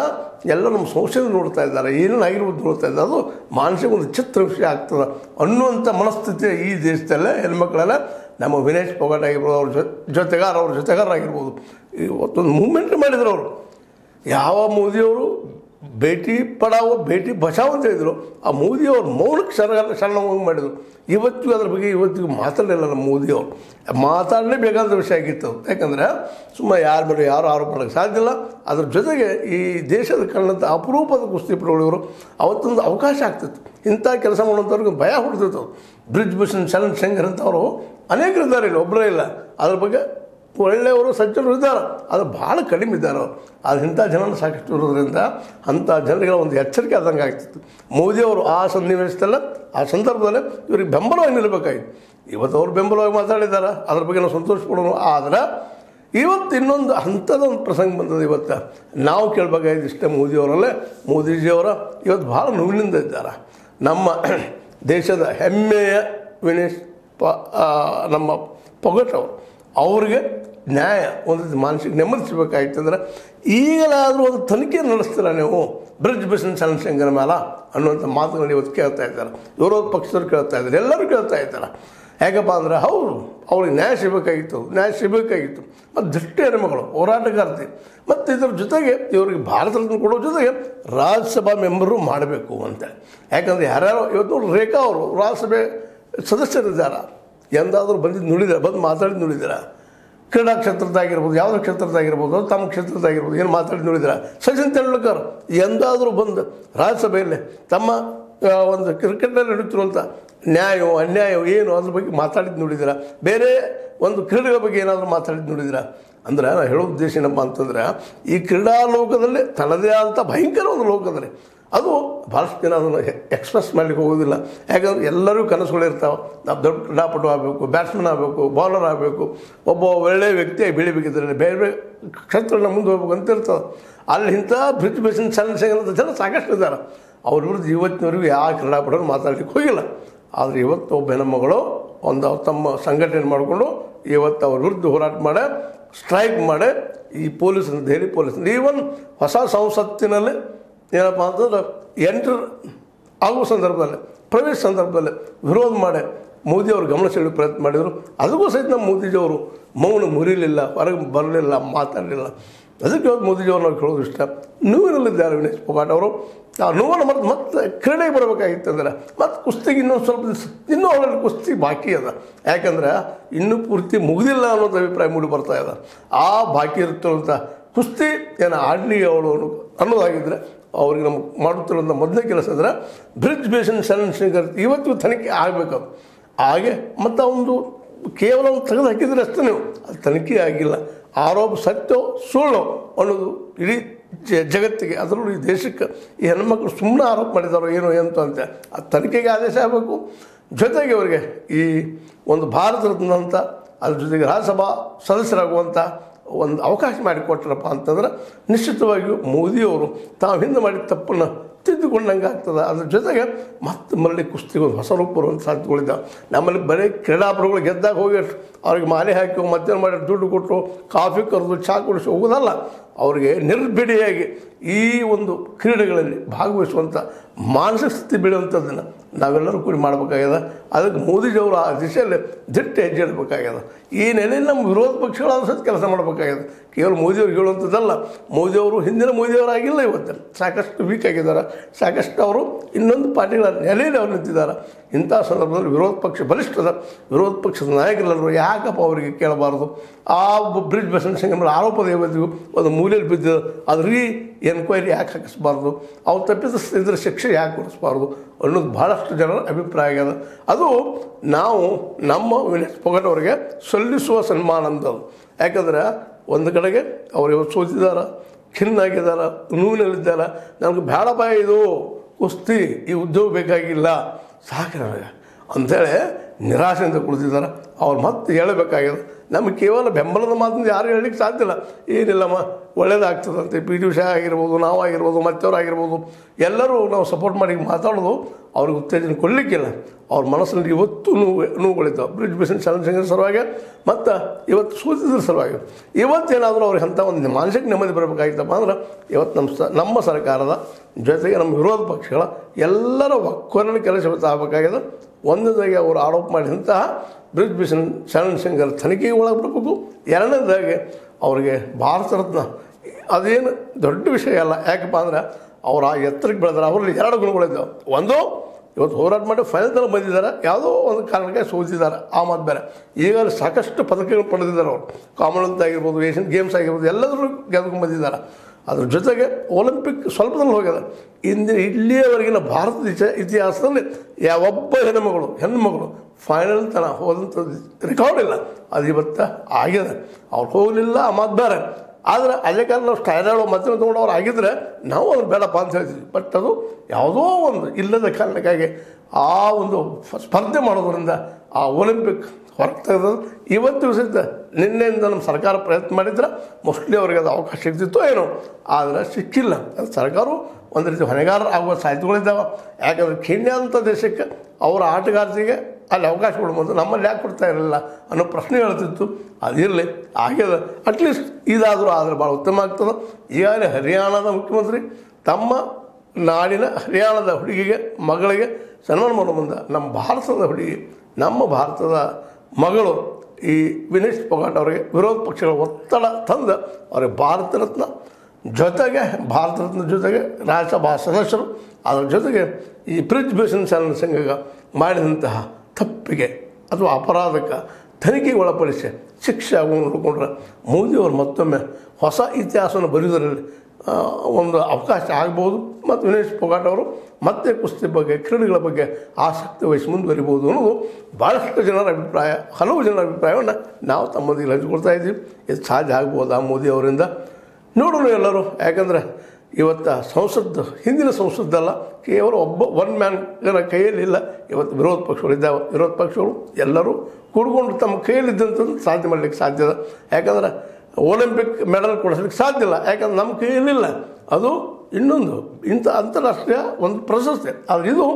ಎಲ್ಲ ನಮ್ಮ ಸಂಶಯ ನೋಡ್ತಾ ಇದ್ದಾರೆ ಏನೇನು ಆಗಿರ್ಬೋದು ನೋಡ್ತಾ ಇದ್ದಾರೆ. ಅದು ಮಾನಸಿಕ ಒಂದು ಚಿತ್ರ ವಿಷಯ ಆಗ್ತದೆ ಅನ್ನುವಂಥ ಮನಸ್ಥಿತಿ ಈ ದೇಶದಲ್ಲೇ ಹೆಣ್ಮಕ್ಳೆಲ್ಲ. ನಮ್ಮ ವಿನೇಶ್ ಪೊಗಾಟ್ ಆಗಿರ್ಬೋದು, ಅವ್ರ ಜೊತೆಗಾರ, ಅವ್ರ ಜೊತೆಗಾರರಾಗಿರ್ಬೋದು. ಇವತ್ತೊಂದು ಮೂಮೆಂಟ್ ಮಾಡಿದ್ರು ಅವರು. ಯಾವ ಮೋದಿಯವರು ಭೇಟಿ ಪಡಾವೋ, ಭೇಟಿ ಬಚಾವ್ ಅಂತ ಹೇಳಿದರು, ಆ ಮೋದಿಯವರು ಮೌನಕ್ಕೆ ಶರಣ ಶರಣವಾಗಿ ಮಾಡಿದರು. ಇವತ್ತಿಗೂ ಅದ್ರ ಬಗ್ಗೆ ಇವತ್ತಿಗೂ ಮಾತಾಡಲಿಲ್ಲ ನಮ್ಮ ಮೋದಿಯವರು. ಮಾತಾಡಲೇಬೇಕಾದ ವಿಷಯ ಆಗಿತ್ತು. ಯಾಕಂದರೆ ಸುಮ್ಮನೆ ಯಾರ ಮೇಲೆ ಯಾರು ಆರೋಪ ಮಾಡೋಕ್ಕೆ ಸಾಧ್ಯ ಇಲ್ಲ. ಅದ್ರ ಜೊತೆಗೆ ಈ ದೇಶದ ಕಂಡಂಥ ಅಪರೂಪದ ಕುಸ್ತಿಪಟುಗಳಿವರು ಅವತ್ತೊಂದು ಅವಕಾಶ ಆಗ್ತಿತ್ತು. ಇಂಥ ಕೆಲಸ ಮಾಡುವಂಥವ್ರಿಗೆ ಭಯ ಹುಡ್ತಿತ್ತು ಬ್ರಿಜ್ ಭೂಷಣ್ ಶರಣ್ ಶಂಕರ್ ಅಂತವರು ಅನೇಕರಿದ್ದಾರೆ ಇಲ್ಲಿ ಒಬ್ಬರೇ ಇಲ್ಲ. ಅದ್ರ ಬಗ್ಗೆ ಒಳ್ಳೆಯವರು ಸಜ್ಜನರು ಇದ್ದಾರೆ. ಅದು ಭಾಳ ಕಡಿಮೆ ಇದ್ದಾರೆ. ಅವರು ಅದು ಇಂಥ ಜನ ಸಾಕಷ್ಟು ಇರೋದ್ರಿಂದ ಅಂಥ ಜನರಿಗೆ ಒಂದು ಎಚ್ಚರಿಕೆ ಆದಂಗೆ ಆಗ್ತಿತ್ತು. ಮೋದಿಯವರು ಆ ಸನ್ನಿವೇಶದಲ್ಲ, ಆ ಸಂದರ್ಭದಲ್ಲಿ ಇವ್ರಿಗೆ ಬೆಂಬಲವಾಗಿ ನಿಲ್ಲಬೇಕಾಗಿತ್ತು. ಇವತ್ತು ಅವ್ರು ಬೆಂಬಲವಾಗಿ ಮಾತಾಡಿದ್ದಾರೆ. ಅದ್ರ ಬಗ್ಗೆ ನಾವು ಸಂತೋಷ ಪಡೋಣ ಆದರೆ ಇವತ್ತು ಇನ್ನೊಂದು ಹಂತದ ಒಂದು ಪ್ರಸಂಗ ಬಂದದ ಇವತ್ತು. ನಾವು ಕೇಳಬೇಕಾಗಿದ್ದು ಇಷ್ಟೇ ಮೋದಿಯವರಲ್ಲೇ. ಮೋದಿಜಿಯವರ ಇವತ್ತು ಭಾಳ ನೋವಿನಿಂದ ಇದ್ದಾರೆ. ನಮ್ಮ ದೇಶದ ಹೆಮ್ಮೆಯ ವಿನೇಶ್ ಪ ನಮ್ಮ ಪೊಗಟ್ ಅವರು. ಅವ್ರಿಗೆ ನ್ಯಾಯ, ಒಂದು ಮಾನಸಿಕ ನೆಮ್ಮದಿ ಸಿಗಬೇಕಾಯ್ತಂದ್ರೆ ಈಗಲಾದರೂ ಒಂದು ತನಿಖೆ ನಡೆಸ್ತೀರ ನೀವು? ಬ್ರಿಡ್ಜ್ ಬಿಸ್ನೆಸ್ ಶಂಕರ ಮೇಲೆ ಅನ್ನುವಂಥ ಮಾತುಗಳು ಇವತ್ತು ಕೇಳ್ತಾ ಇದ್ದಾರೆ. ವಿರೋಧ ಪಕ್ಷದವ್ರು ಕೇಳ್ತಾ ಇದ್ದಾರೆ. ಎಲ್ಲರೂ ಕೇಳ್ತಾ ಇದ್ದಾರೆ. ಯಾಕಪ್ಪ ಅಂದ್ರೆ ಹೌದು, ಅವ್ರಿಗೆ ನ್ಯಾಯ ಸಿಗಬೇಕಾಗಿತ್ತು. ನ್ಯಾಯ ಸಿಗಬೇಕಾಗಿತ್ತು. ಮತ್ತು ದೃಷ್ಟಿ ಹೆಣ್ಮಗಳು ಹೋರಾಟಗಾರ್ತಿ. ಮತ್ತು ಇದರ ಜೊತೆಗೆ ಇವರಿಗೆ ಭಾರತ ರತ್ನ ಕೊಡೋ ಜೊತೆಗೆ ರಾಜ್ಯಸಭಾ ಮೆಂಬರು ಮಾಡಬೇಕು ಅಂತ. ಯಾಕಂದರೆ ಯಾರ್ಯಾರೋ, ಇವತ್ತು ರೇಖಾ ಅವರು ರಾಜ್ಯಸಭೆ ಸದಸ್ಯರಿದ್ದಾರೆ. ಎಂದಾದರೂ ಬಂದಿದ್ದು ನುಡಿದಿರ, ಬಂದು ಮಾತಾಡಿ ನುಡಿದಿರ. ಕ್ರೀಡಾ ಕ್ಷೇತ್ರದಾಗಿರ್ಬೋದು ಯಾವುದೇ ಕ್ಷೇತ್ರದಾಗಿರ್ಬೋದು ತಮ್ಮ ಕ್ಷೇತ್ರದಾಗಿರ್ಬೋದು ಏನು ಮಾತಾಡಿ ನೋಡಿದ್ರೆ. ಸಚಿನ್ ತೆಂಡೂಲ್ಕರ್ ಎಂದಾದರೂ ಬಂದು ರಾಜ್ಯಸಭೆಯಲ್ಲಿ ತಮ್ಮ ಒಂದು ಕ್ರಿಕೆಟ್ನಲ್ಲಿ ನಡೀತಿರುವಂಥ ನ್ಯಾಯವೋ ಅನ್ಯಾಯವೋ ಏನು ಅದ್ರ ಬಗ್ಗೆ ಮಾತಾಡಿದ್ದು ನೋಡಿದ್ದೀರಾ ಬೇರೆ ಒಂದು ಕ್ರೀಡೆಗಳ ಬಗ್ಗೆ ಏನಾದರೂ ಮಾತಾಡಿದ್ದು ನೋಡಿದ್ದೀರಾ ಅಂದ್ರೆ ನಾನು ಹೇಳೋ ಉದ್ದೇಶ ಏನಪ್ಪ ಅಂತಂದ್ರೆ, ಈ ಕ್ರೀಡಾ ಲೋಕದಲ್ಲಿ ತನ್ನದೇ ಆದಂಥ ಭಯಂಕರ ಒಂದು ಲೋಕದಲ್ಲಿ ಅದು ಭಾಳಷ್ಟು ಜನ ಅದನ್ನು ಎಕ್ಸ್ಪ್ರೆಸ್ ಮಾಡಲಿಕ್ಕೆ ಹೋಗೋದಿಲ್ಲ. ಯಾಕಂದ್ರೆ ಎಲ್ಲರಿಗೂ ಕನಸುಗಳಿರ್ತಾವೆ ನಾವು ದೊಡ್ಡ ಕ್ರೀಡಾಪಟು ಆಗಬೇಕು ಬ್ಯಾಟ್ಸ್ಮನ್ ಆಗಬೇಕು ಬೌಲರ್ ಆಗಬೇಕು, ಒಬ್ಬ ಒಳ್ಳೆಯ ವ್ಯಕ್ತಿಯಾಗಿ ಬೆಳಿಬೇಕಿದ್ರೆ ಬೇರೆ ಬೇರೆ ಕ್ಷೇತ್ರಗಳನ್ನ ಮುಂದೆ ಹೋಗ್ಬೇಕು ಅಂತ ಇರ್ತದೆ. ಅಲ್ಲಿ ಇಂಥ ಬ್ರಿಜ್ ಬೇಸಿನ ಸಣ್ಣ ಸಣ್ಣ ಜನ ಸಾಕಷ್ಟು ಇದ್ದಾರೆ. ಅವ್ರ ವಿರುದ್ಧ ಇವತ್ತಿನವರೆಗೂ ಯಾವ ಕ್ರೀಡಾಪಟರು ಮಾತಾಡ್ಲಿಕ್ಕೆ ಹೋಗಿಲ್ಲ. ಆದರೆ ಇವತ್ತು ಒಬ್ಬ ಹೆಣ್ಮಗಳು ಒಂದು ತಮ್ಮ ಸಂಘಟನೆ ಮಾಡಿಕೊಂಡು ಇವತ್ತು ಅವ್ರ ವಿರುದ್ಧ ಹೋರಾಟ ಮಾಡಿ ಸ್ಟ್ರೈಕ್ ಮಾಡಿ, ಈ ಪೊಲೀಸ್ ದೆಹಲಿ ಪೊಲೀಸ್ ಈವನ್ ಹೊಸ ಸಂಸತ್ತಿನಲ್ಲಿ ಏನಪ್ಪ ಅಂತಂದ್ರೆ ಎಂಟ್ರ್ ಆಗುವ ಸಂದರ್ಭದಲ್ಲಿ, ಪ್ರವೇಶ ಸಂದರ್ಭದಲ್ಲಿ ವಿರೋಧ ಮಾಡಿ ಮೋದಿಯವರು ಗಮನ ಸೆಳೆಯುವ ಪ್ರಯತ್ನ ಮಾಡಿದರು. ಅದಕ್ಕೂ ಸಹಿತ ನಮ್ಮ ಮೋದಿಜಿಯವರು ಮೌನ ಮುರಿಲಿಲ್ಲ, ಹೊರಗೆ ಬರಲಿಲ್ಲ, ಮಾತಾಡಲಿಲ್ಲ. ಅದಕ್ಕೆ ಇವತ್ತು ಮೋದಿಜಿಯವರು ನಾವು ಕೇಳೋದು ಇಷ್ಟ. ನೋವಿನಲ್ಲಿದ್ದಾರೆ ವಿನೇಶ್ ಪೊಗಾಟ್ ಅವರು. ಆ ನೋವನ್ನು ಮತ್ತೆ ಮತ್ತೆ ಕ್ರೀಡೆಗೆ ಬರಬೇಕಾಗಿತ್ತು ಅಂದರೆ ಮತ್ತು ಕುಸ್ತಿಗೆ ಇನ್ನೊಂದು ಸ್ವಲ್ಪ ದಿವಸ, ಇನ್ನೂ ಅವರಲ್ಲಿ ಕುಸ್ತಿ ಬಾಕಿ ಅದ. ಯಾಕಂದ್ರೆ ಇನ್ನೂ ಪೂರ್ತಿ ಮುಗಿದಿಲ್ಲ ಅನ್ನೋದು ಅಭಿಪ್ರಾಯ ಮೂಡಿ ಬರ್ತಾ ಇದೆ. ಆ ಬಾಕಿ ಇರುತ್ತಿರುವಂಥ ಕುಸ್ತಿ ಏನು ಆಡಲಿ ಅವಳು ಅನ್ನೋ- ಅನ್ನೋದಾಗಿದ್ದರೆ ಅವ್ರಿಗೆ ನಮ್ಗೆ ಮಾಡುತ್ತಿರುವಂಥ ಮೊದಲನೇ ಕೆಲಸ ಅಂದ್ರೆ ಬ್ರಿಡ್ಜ್ ಬೇಸನ್ ಶಂಕರ್ ಇವತ್ತು ತನಿಖೆ ಆಗಬೇಕು. ಹಾಗೆ ಮತ್ತು ಒಂದು ಕೇವಲ ಒಂದು ತೆಗೆದು ಹಾಕಿದ್ರೆ ಅಷ್ಟೇ ನೀವು. ಅದು ತನಿಖೆ ಆಗಿಲ್ಲ. ಆರೋಪ ಸತ್ಯೋ ಸುಳ್ಳು ಅನ್ನೋದು ಇಡೀ ಜ- ಜಗತ್ತಿಗೆ, ಅದರಲ್ಲೂ ಈ ದೇಶಕ್ಕೆ ಈ ಹೆಣ್ಮಕ್ಳು ಸುಮ್ಮನೆ ಆರೋಪ ಮಾಡಿದಾರೋ ಏನೋ ಎಂತ ಅಂತ. ಆ ತನಿಖೆಗೆ ಆದೇಶ ಆಗಬೇಕು. ಜೊತೆಗೆ ಅವರಿಗೆ ಈ ಒಂದು ಭಾರತ ರತ್ನ ಅಂತ, ಅದ್ರ ಜೊತೆಗೆ ರಾಜ್ಯಸಭಾ ಸದಸ್ಯರಾಗುವಂಥ ಒಂದು ಅವಕಾಶ ಮಾಡಿಕೊಟ್ರಪ್ಪ ಅಂತಂದ್ರೆ ನಿಶ್ಚಿತವಾಗಿಯೂ ಮೋದಿಯವರು ತಾವು ಹಿಂದೆ ಮಾಡಿದ ತಪ್ಪನ್ನು ತಿದ್ದುಕೊಂಡಂಗೆ ಆಗ್ತದೆ. ಅದ್ರ ಜೊತೆಗೆ ಮತ್ತೆ ಮರಳಿ ಕುಸ್ತಿಗೆ ಹೊಸ ರೂಪ ಬರುವಂಥ ನಮ್ಮಲ್ಲಿ ಬರೀ ಕ್ರೀಡಾಪಟುಗಳು ಗೆದ್ದಾಗ ಹೋಗಿ ಅವ್ರಿಗೆ ಮಾಲೆ ಹಾಕಿ ಮತ್ತೇನು ಮಾಡಿ ದುಡ್ಡು ಕೊಟ್ಟು ಕಾಫಿ ಕರೆದು ಚಹಾ ಕುಡಿಸಿ ಹೋಗೋದಲ್ಲ. ಅವರಿಗೆ ನಿರ್ಬಿಡಿಯಾಗಿ ಈ ಒಂದು ಕ್ರೀಡೆಗಳಲ್ಲಿ ಭಾಗವಹಿಸುವಂಥ ಮಾನಸಿಕ ಸ್ಥಿತಿ ಬೆಳೆಯುವಂಥದ್ದನ್ನು ನಾವೆಲ್ಲರೂ ಕೂಡಿ ಮಾಡಬೇಕಾಗ್ಯದ. ಅದಕ್ಕೆ ಮೋದಿಜಿಯವರು ಆ ದಿಶೆಯಲ್ಲಿ ದಿಟ್ಟ ಹೆಜ್ಜೆ ಇಡಬೇಕಾಗ್ಯದ. ಈ ನೆಲೆಯಲ್ಲಿ ನಮ್ಮ ವಿರೋಧ ಪಕ್ಷಗಳಾದ ಸಹ ಕೆಲಸ ಮಾಡಬೇಕಾಗ್ಯದ. ಕೇವಲ ಮೋದಿಯವ್ರು ಹೇಳುವಂಥದ್ದಲ್ಲ. ಮೋದಿಯವರು ಹಿಂದಿನ ಮೋದಿಯವರಾಗಿಲ್ಲ ಇವತ್ತು. ಸಾಕಷ್ಟು ವೀಕ್ ಆಗಿದ್ದಾರೆ. ಸಾಕಷ್ಟು ಅವರು ಇನ್ನೊಂದು ಪಾರ್ಟಿಗಳ ನೆಲೆಯಲ್ಲಿ ಅವ್ರು ನಿಂತಿದ್ದಾರೆ. ಇಂಥ ಸಂದರ್ಭದಲ್ಲಿ ವಿರೋಧ ಪಕ್ಷ ಬಲಿಷ್ಠದ ವಿರೋಧ ಪಕ್ಷದ ನಾಯಕರೆಲ್ಲರೂ ಯಾಕಪ್ಪ ಅವರಿಗೆ ಕೇಳಬಾರದು? ಆ ಬ್ರಿಜ್ ಬಸವನ ಸಿಂಗ್ ಆರೋಪದ ಇವತ್ತಿಗೂ ಒಂದು ಮೂಲೆಯಲ್ಲಿ ಬಿದ್ದಿದೆ ಅದು ರೀ ಎನ್ಕ್ವೈರಿ ಯಾಕೆ ಹಾಕಿಸ್ಬಾರ್ದು? ಅವ್ರು ತಪ್ಪಿದ್ರೆ ಶಿಕ್ಷೆ ಯಾಕೆ ಕೊಡಿಸ್ಬಾರ್ದು ಅನ್ನೋದು ಭಾಳಷ್ಟು ಜನರ ಅಭಿಪ್ರಾಯ ಆಗ್ಯದ. ಅದು ನಾವು ನಮ್ಮ ವಿನೇಶ್ ಅವರಿಗೆ ಸಲ್ಲಿಸುವ ಸನ್ಮಾನ ಅಂತದ್ದು ಯಾಕಂದ್ರೆ ಒಂದು ಕಡೆಗೆ ಅವ್ರು ಇವತ್ತು ಸೋತಿದ್ದಾರೆ ಖಿನ್ನಾಗಿದ್ದಾರೆ ನೋವಿನಲ್ಲಿದ್ದಾರೆ ನಮ್ಗೆ ಬೇಡ ಭಯ ಇದು, ಕುಸ್ತಿ, ಈ ಉದ್ಯೋಗ ಬೇಕಾಗಿಲ್ಲ. ಸಾಕು ನನಗೆ. ಅಂಥೇಳಿ ನಿರಾಶೆಯಿಂದ ಕುಳಿತಿದ್ದಾರೆ. ಅವ್ರು ಮತ್ತೆ ಹೇಳಬೇಕಾಗ್ಯದ ನಮಗೆ ಕೇವಲ ಬೆಂಬಲದ ಮಾತು ಯಾರು ಹೇಳಲಿಕ್ಕೆ ಸಾಧ್ಯ ಇಲ್ಲ. ಏನಿಲ್ಲಮ್ಮ ಒಳ್ಳೇದಾಗ್ತದಂತೆ ಪಿ ಟಿ ಉಷಾ ಆಗಿರ್ಬೋದು, ನಾವಾಗಿರ್ಬೋದು ಮತ್ತವ್ರು ಆಗಿರ್ಬೋದು ಎಲ್ಲರೂ ನಾವು ಸಪೋರ್ಟ್ ಮಾಡಿ ಮಾತಾಡೋದು ಅವ್ರಿಗೆ ಉತ್ತೇಜನ ಕೊಡಲಿಕ್ಕಿಲ್ಲ. ಅವ್ರ ಮನಸ್ಸಿನಲ್ಲಿ ಇವತ್ತು ನೋವು, ನೋವುಗಳಿದ್ದಾವೆ. ಬ್ರಿಡ್ಜ್ ಬಿಸಿನ್ ಚಲನಶಂಕರ ಸಲುವಾಗಿ, ಮತ್ತು ಇವತ್ತು ಸೂಚಿಸಿದ್ರ ಸಲುವಾಗಿ. ಇವತ್ತೇನಾದರೂ ಅವ್ರಿಗೆ ಅಂಥ ಒಂದು ಮಾನಸಿಕ ನೆಮ್ಮದಿ ಬರಬೇಕಾಗಿತ್ತಪ್ಪ ಅಂದ್ರೆ, ಇವತ್ತು ನಮ್ಮ ಸ, ನಮ್ಮ ಸರ್ಕಾರದ ಜೊತೆಗೆ ನಮ್ಮ ವಿರೋಧ ಪಕ್ಷಗಳ ಎಲ್ಲರ ಒಕ್ಕೊರಣ ಕೆಲಸ ಆಗಬೇಕಾಗಿದೆ ಒಂದನೇದಾಗಿ ಅವರು ಆರೋಪ ಮಾಡಿದಂತಹ ಬ್ರಿಜ್ ಬಿಷನ್ ಶರಣ್ ಸಿಂಗರ್ ತನಿಖೆಗೆ ಒಳಪಡಬೇಕು ಎರಡನೇದಾಗಿ ಅವರಿಗೆ ಭಾರತ ರತ್ನ. ಅದೇನು ದೊಡ್ಡ ವಿಷಯ ಅಲ್ಲ. ಯಾಕಪ್ಪ ಅಂದ್ರೆ ಅವ್ರು ಆ ಎತ್ತರಕ್ಕೆ ಬೆಳೆದಾರೆ ಅವರಲ್ಲಿ ಎರಡು ಗುಣಗಳಿದ್ದಾವೆ ಒಂದು, ಇವತ್ತು ಹೋರಾಟ ಮಾಡಿ ಫೈನಲ್ ಬಂದಿದ್ದಾರೆ. ಯಾವುದೋ ಒಂದು ಕಾರಣಕ್ಕೆ ಸೋತಿದ್ದಾರೆ. ಆ ಮಾತು ಬೇರೆ. ಈಗ ಸಾಕಷ್ಟು ಪದಕಗಳು ಪಡೆದಿದ್ದಾರೆ ಅವರು. ಕಾಮನ್ವೆಲ್ತ್ ಆಗಿರ್ಬೋದು, ಏಷ್ಯನ್ ಗೇಮ್ಸ್ ಆಗಿರ್ಬೋದು, ಎಲ್ಲದರಲ್ಲೂ ಗೆದ್ಕೊಂಡು ಬಂದಿದ್ದಾರೆ. ಅದ್ರ ಜೊತೆಗೆ ಒಲಿಂಪಿಕ್ ಸ್ವಲ್ಪದಲ್ಲಿ ಹೋಗ್ಯದ ಇಂದಿನ ಇಲ್ಲಿಯವರೆಗಿನ ಭಾರತದ ದೇಶ ಇತಿಹಾಸದಲ್ಲಿ ಯಾವೊಬ್ಬ ಹೆಣ್ಣುಮಗಳು ಹೆಣ್ಣುಮಗಳು ಫೈನಲ್ ತನ ಹೋದಂಥ ರೆಕಾರ್ಡ್ ಇಲ್ಲ. ಅದು ಇವತ್ತು ಆಗಿದೆ. ಅವ್ರು ಹೋಗಲಿಲ್ಲ ಮಾತು ಬೇರೆ. ಆದರೆ ಅದೇ ಕಾಲ ನಾವು ಸ್ಟೈರಾಯ್ಡ್ ಮತ್ತೆ ತೊಗೊಂಡವ್ರು ಆಗಿದ್ದರೆ ನಾವು ಅದನ್ನು ಬೇಡಪ್ಪ ಅಂತ ಹೇಳ್ತೀವಿ. ಬಟ್ ಅದು ಯಾವುದೋ ಒಂದು ಇಲ್ಲದ ಕಾರಣಕ್ಕಾಗಿ ಆ ಒಂದು ಸ್ಪರ್ಧೆ ಮಾಡೋದರಿಂದ ಆ ಒಲಿಂಪಿಕ್ ಹೊರಗೆ ತೆಗೆದು ಇವತ್ತು ದಿವಸದಿಂದ ನಿನ್ನೆಯಿಂದ ನಮ್ಮ ಸರ್ಕಾರ ಪ್ರಯತ್ನ ಮಾಡಿದ್ರೆ ಮೋಸ್ಟ್ಲಿ ಅವ್ರಿಗೆ ಅದು ಅವಕಾಶ ಸಿಗ್ತಿತ್ತೋ ಏನೋ. ಆದರೆ ಸಿಕ್ಕಿಲ್ಲ. ಅದು ಸರ್ಕಾರವು ಒಂದು ರೀತಿ ಹೊಣೆಗಾರರು ಆಗುವ ಸಾಧ್ಯತೆಗಳಿದ್ದಾವೆ. ಯಾಕಂದರೆ ಕೆನ್ಯಾ ಅಂತ ದೇಶಕ್ಕೆ ಅವರ ಆಟಗಾರರಿಗೆ ಅಲ್ಲಿ ಅವಕಾಶ ಕೊಡ್ಬೋದು. ನಮ್ಮಲ್ಲಿ ಯಾಕೆ ಕೊಡ್ತಾ ಇರಲಿಲ್ಲ ಅನ್ನೋ ಪ್ರಶ್ನೆ ಹೇಳ್ತಿತ್ತು. ಅದಿರಲಿ ಆಗ್ಯದ ಅಟ್ಲೀಸ್ಟ್ ಇದಾದರೂ ಆದರೆ ಭಾಳ ಉತ್ತಮ ಆಗ್ತದೆ. ಈಗಾಗಲೇ ಹರಿಯಾಣದ ಮುಖ್ಯಮಂತ್ರಿ ತಮ್ಮ ನಾಡಿನ ಹರಿಯಾಣದ ಹುಡುಗಿಗೆ, ಮಗಳಿಗೆ ಸನ್ಮಾನ ಮಾಡೋ ಮುಂದೆ ನಮ್ಮ ಭಾರತದ ಹುಡುಗಿ, ನಮ್ಮ ಭಾರತದ ಮಗಳು ಈ ವಿನೇಶ್ ಪೊಗಾಟ್ ಅವರಿಗೆ ವಿರೋಧ ಪಕ್ಷಗಳ ಒತ್ತಡ ತಂದು ಅವರಿಗೆ ಭಾರತ ರತ್ನ ಜೊತೆಗೆ, ಭಾರತ ರತ್ನ ಜೊತೆಗೆ ರಾಜ್ಯಸಭಾ ಸದಸ್ಯರು, ಅದರ ಜೊತೆಗೆ ಈ ಪ್ರಿಜ್ ಭೂಷಣ್ ಚಾಲನ ಸಂಘ ಮಾಡಿದಂತಹ ತಪ್ಪಿಗೆ ಅಥವಾ ಅಪರಾಧಕ್ಕೆ ತನಿಖೆಗೆ ಒಳಪಡಿಸಿ ಶಿಕ್ಷೆ ಆಗುವ ನೋಡಿಕೊಂಡ್ರೆ ಮೋದಿಯವರು ಮತ್ತೊಮ್ಮೆ ಹೊಸ ಇತಿಹಾಸವನ್ನು ಬರೆಯುವುದರಲ್ಲಿ ಒಂದು ಅವಕಾಶ ಆಗ್ಬೋದು. ಮತ್ತು ವಿನೇಶ್ ಪೊಗಾಟ್ ಅವರು ಮತ್ತೆ ಕುಸ್ತಿ ಬಗ್ಗೆ ಕ್ರೀಡೆಗಳ ಬಗ್ಗೆ ಆಸಕ್ತಿ ವಹಿಸಿ ಮುಂದುವರಿಬೋದು ಅನ್ನೋದು ಭಾಳಷ್ಟು ಜನರ ಅಭಿಪ್ರಾಯ. ಹಲವು ಜನರ ಅಭಿಪ್ರಾಯವನ್ನು ನಾವು ತಮ್ಮೊಂದಿಗೆ ಹಂಚಿಕೊಳ್ತಾ ಇದ್ದೀವಿ. ಇದು ಸಾಧ್ಯ ಆಗ್ಬೋದಾ ಮೋದಿ ಅವರಿಂದ? ನೋಡೋಣ ಎಲ್ಲರೂ. ಯಾಕಂದರೆ ಇವತ್ತು ಸಂಸತ್, ಹಿಂದಿನ ಸಂಸತ್ತಲ್ಲ ಕೇವಲ ಒಬ್ಬ ಒನ್ ಮ್ಯಾನ್ ಕೈಯಲ್ಲಿ ಇಲ್ಲ. ಇವತ್ತು ವಿರೋಧ ಪಕ್ಷಗಳು ಇದ್ದಾವೆ. ವಿರೋಧ ಪಕ್ಷಗಳು ಎಲ್ಲರೂ ಕೂಡ್ಕೊಂಡು ತಮ್ಮ ಕೈಯಲ್ಲಿದ್ದಂಥದ್ದು ಸಾಧ್ಯ ಮಾಡಲಿಕ್ಕೆ ಸಾಧ್ಯದ ಯಾಕಂದ್ರೆ ಒಲಿಂಪಿಕ್ ಮೆಡಲ್ ಕೊಡಿಸ್ಲಿಕ್ಕೆ ಸಾಧ್ಯ ಇಲ್ಲ. ಯಾಕಂದ್ರೆ ನಮ್ಮ ಕೈಯಲ್ಲಿಲ್ಲ ಅದು ಇನ್ನೊಂದು. ಇಂಥ ಅಂತಾರಾಷ್ಟ್ರೀಯ ಒಂದು ಪ್ರಶಸ್ತಿ. ಆದರೆ ಇದು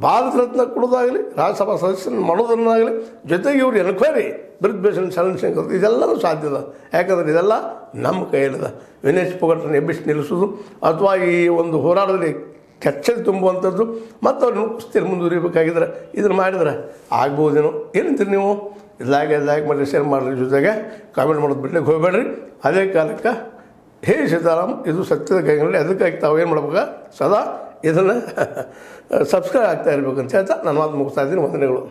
ಭಾರತ ರತ್ನ ಕೊಡೋದಾಗಲಿ, ರಾಜ್ಯಸಭಾ ಸದಸ್ಯನ ಮಾಡೋದನ್ನಾಗಲಿ, ಜೊತೆಗೆ ಇವರು ಎನ್ಕ್ವೈರಿ ಬೃದ್ಭೇಷನ್ ಶರಣ್ ಶಂಕರ್ ಇದೆಲ್ಲವೂ ಸಾಧ್ಯ ಇಲ್ಲ ಯಾಕಂದ್ರೆ ಇದೆಲ್ಲ ನಮ್ಮ ಕೈಯಲ್ಲಿದೆ ವಿನೇಶ್ ಪೊಗಟ್ರನ್ನ ಎಬ್ಬಿಸಿ ನಿಲ್ಲಿಸೋದು ಅಥವಾ ಈ ಒಂದು ಹೋರಾಟದಲ್ಲಿ ಕೆಚ್ಚಲು ತುಂಬುವಂಥದ್ದು ಮತ್ತು ಅವ್ರನ್ನ ಕುಸ್ತಿಯಲ್ಲಿ ಮುಂದುವರಿಬೇಕಾಗಿದ್ರೆ ಇದನ್ನು ಮಾಡಿದ್ರೆ ಆಗ್ಬೋದೇನೋ. ಏನಂತೀರಿ ನೀವು? ಇದಾಗೆ ಲೈಕ್ ಮಾಡಿರಿ ಶೇರ್ ಮಾಡಿರಿ ಜೊತೆಗೆ ಕಾಮೆಂಟ್ ಮಾಡೋದು ಬಿಡ್ಲಿಕ್ಕೆ ಹೋಗಬೇಡ್ರಿ. ಅದೇ ಕಾಲಕ್ಕೆ, ಹೇ ಸೀತಾರಾಮ್, ಇದು ಸತ್ಯದ ಕೈಗಳಲ್ಲಿ ಅದಕ್ಕಾಗಿ ತಾವು ಏನು ಮಾಡ್ಬೇಕು? ಸದಾ ಇದನ್ನು ಸಬ್ಸ್ಕ್ರೈಬ್ ಆಗ್ತಾ ಇರಬೇಕು ಅಂತ ಹೇಳ್ತಾ ನಾನು ಮಾತು ಮುಗಿಸ್ತಾ ಇದ್ದೀನಿ. ವಂದನೆಗಳು.